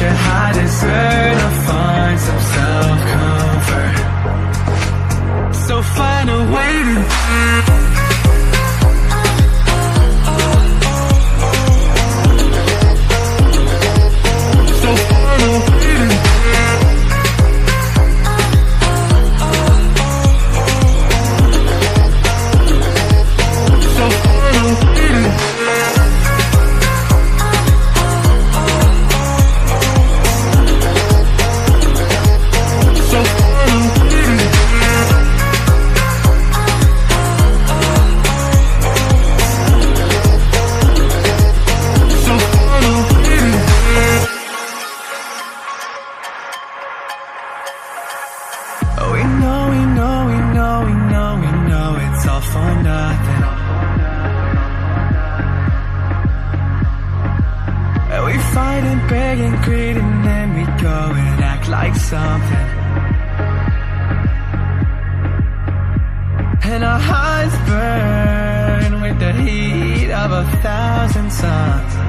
Deserve to find we know, we know, we know, we know, we know it's all for nothing. And we fight and beg and greed and then we go and act like something. And our hearts burn with the heat of a thousand suns.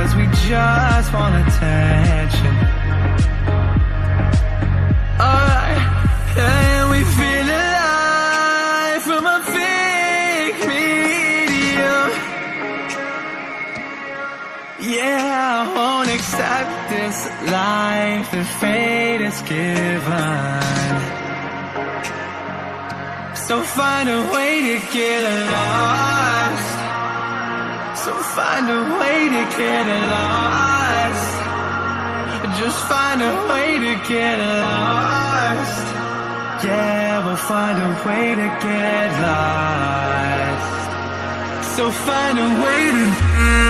Cause we just want attention. Alright, and we feel alive from a fake medium. Yeah, I won't accept this life that fate has given. So find a way to get lost. So find a way to get lost. Just find a way to get lost. Yeah, we'll find a way to get lost. So find a way to.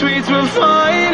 Tweets will find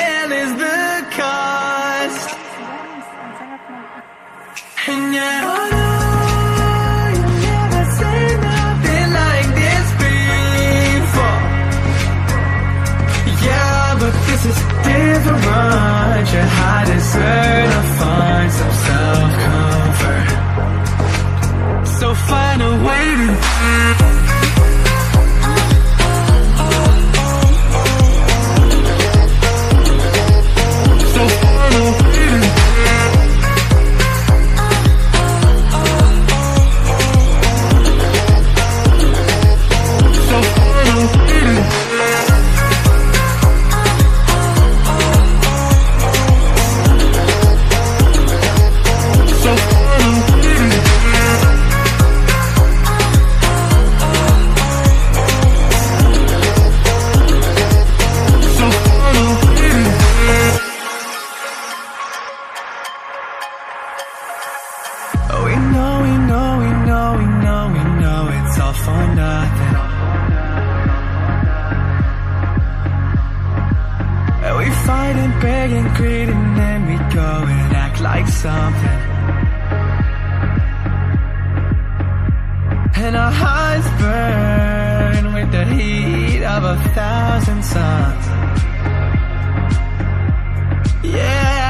Yeah, I deserve to self-comfort. So find a way to. something. And our hearts burn with the heat of a thousand suns. Yeah.